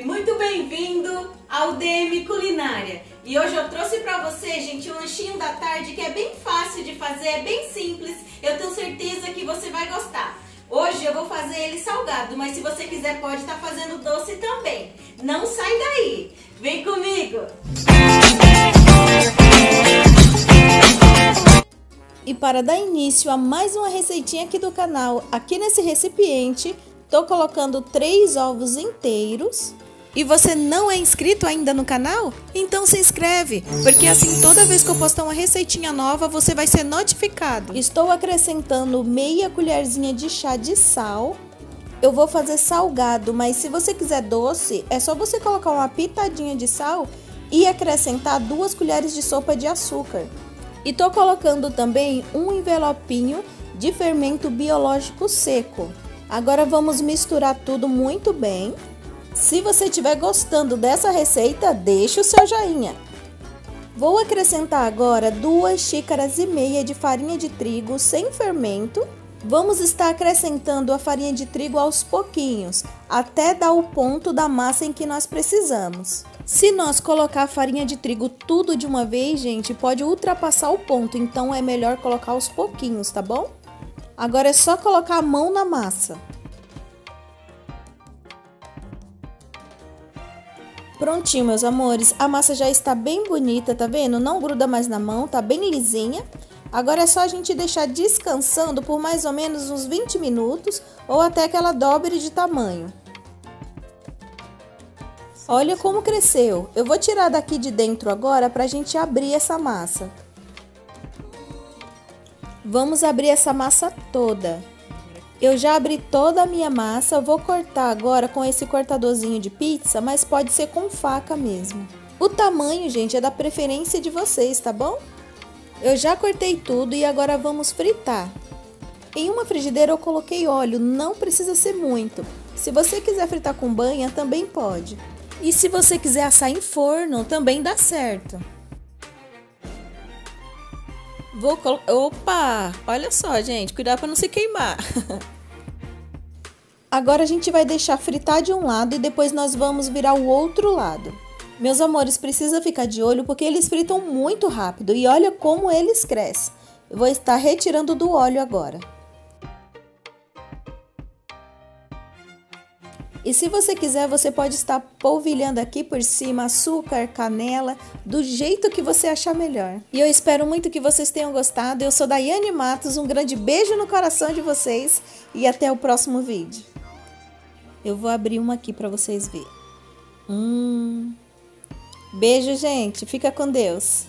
e muito bem-vindo ao DM Culinária. E hoje eu trouxe pra você, gente, um lanchinho da tarde que é bem fácil de fazer, é bem simples. Eu tenho certeza que você vai gostar. Hoje eu vou fazer ele salgado, mas se você quiser pode estar tá fazendo doce também. Não sai daí. Vem comigo. E para dar início a mais uma receitinha aqui do canal, aqui nesse recipiente, tô colocando três ovos inteiros e você não é inscrito ainda no canal? Então se inscreve, porque assim toda vez que eu postar uma receitinha nova, você vai ser notificado. Estou acrescentando meia colherzinha de chá de sal. Eu vou fazer salgado, mas se você quiser doce, é só você colocar uma pitadinha de sal e acrescentar duas colheres de sopa de açúcar. E tô colocando também um envelopinho de fermento biológico seco. Agora vamos misturar tudo muito bem. Se você estiver gostando dessa receita, deixe o seu joinha. Vou acrescentar agora duas xícaras e meia de farinha de trigo sem fermento. Vamos estar acrescentando a farinha de trigo aos pouquinhos, até dar o ponto da massa em que nós precisamos. Se nós colocar a farinha de trigo tudo de uma vez, gente, pode ultrapassar o ponto, então é melhor colocar aos pouquinhos, tá bom? Agora é só colocar a mão na massa. Prontinho, meus amores. A massa já está bem bonita, tá vendo? Não gruda mais na mão, tá bem lisinha. Agora é só a gente deixar descansando por mais ou menos uns 20 minutos ou até que ela dobre de tamanho. Olha como cresceu. Eu vou tirar daqui de dentro agora para a gente abrir essa massa. Vamos abrir essa massa toda. Eu já abri toda a minha massa, vou cortar agora com esse cortadorzinho de pizza, mas pode ser com faca mesmo. O tamanho, gente, é da preferência de vocês, tá bom? Eu já cortei tudo e agora vamos fritar. Em uma frigideira eu coloquei óleo, não precisa ser muito. Se você quiser fritar com banha, também pode. E se você quiser assar em forno, também dá certo. Vou colocar. Opa! Olha só, gente, cuidado para não se queimar. Agora a gente vai deixar fritar de um lado e depois nós vamos virar o outro lado. Meus amores, precisa ficar de olho porque eles fritam muito rápido e olha como eles crescem. Eu vou estar retirando do óleo agora. E se você quiser, você pode estar polvilhando aqui por cima açúcar, canela, do jeito que você achar melhor. E eu espero muito que vocês tenham gostado. Eu sou Daiane Matos, um grande beijo no coração de vocês e até o próximo vídeo. Eu vou abrir uma aqui para vocês verem. Hum. Beijo, gente. Fica com Deus.